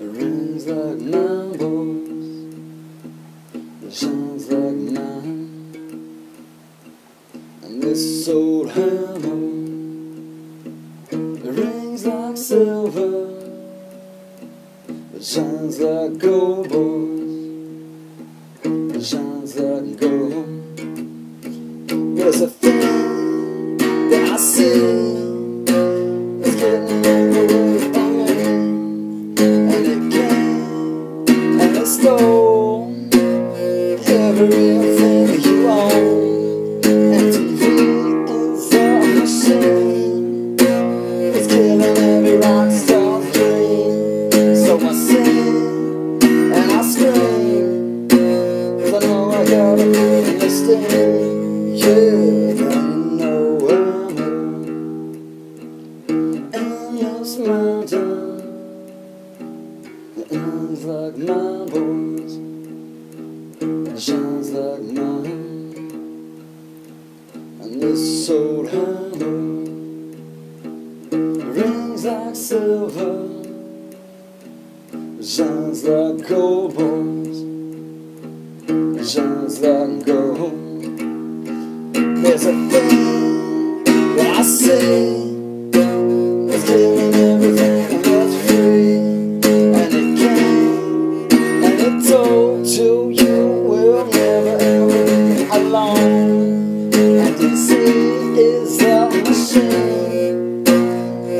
Rings like marbles, shines like mine, and this old hammer rings like silver, shines like gold, boys, shines like gold. See. It's getting me, and it came and it stole everything you own. MTV is a machine. It's killing every rock star's dream. So I sing and I scream, I know I gotta be in this thing. Yeah, It ends like marbles, it shines like mine. And this old hammer rings like silver, shines like gold it shines like gold. There's a thing that I see.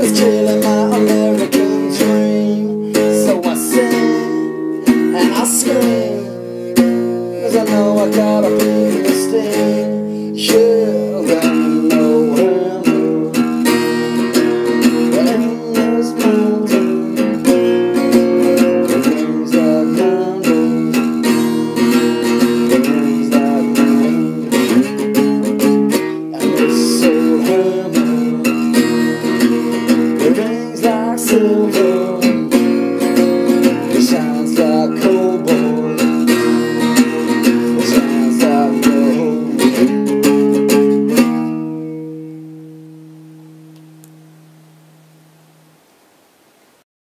It's killing my American dream. So I sing and I scream. Cause I know I gotta be this thing. Yeah, silver.